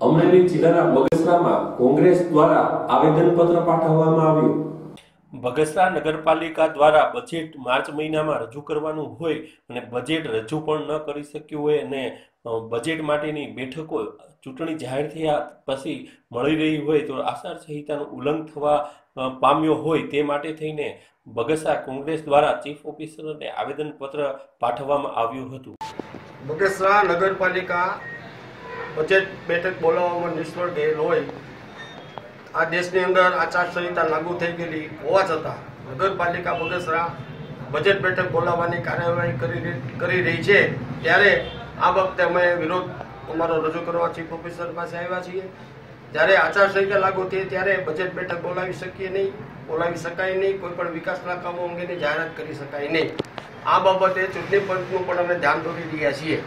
અમરેલી જિલ્લાના બગસરામાં કોંગ્રેસ દ્વારા આવેદનપત્ર પાઠવવામાં આવ્યું. બગસરા નગરપાલિકા દ્વારા બજેટ માર્ચ મહિનામાં રજૂ કરવાનું હોય અને બજેટ રજૂ પણ ન કરી શક્યું હોય અને બજેટ માટેની બેઠકો ચૂંટણી જાહેર થયા પછી મળી રહી હોય તો આચારસંહિતાનું ઉલ્લંઘન થવા પામ્યો હોય તે માટે થઈને બગસરા કોંગ્રેસ દ્વારા ચીફ ઓફિસરને આવેદનપત્ર પાઠવવામાં આવ્યું હતું. બગસરા નગરપાલિકા બજેટ બેઠક બોલાવવામાં નિષ્ફળ ગયેલ હોય, આ દેશની અંદર આચારસંહિતા લાગુ થઈ ગયેલી હોવા છતાં, નગરપાલિકા બગસરા બજેટ બેઠક બોલાવવાની કાર્યવાહી કરી રહી- છે. ત્યારે આ વખતે અમે વિરોધ અમારો રજૂ કરવા ચીફ ઓફિસર પાસે આવ્યા છીએ. જ્યારે આચારસંહિતા લાગુ થઈ ત્યારે બજેટ બેઠક બોલાવી શકીએ નહીં, બોલાવી શકાય નહીં કોઈ પણ વિકાસના કામો અંગેની જાહેરાત કરી શકાય નહીં. આ બાબતે ચૂંટણી પંચનું પણ અમે ધ્યાન દોરી રહ્યા છીએ.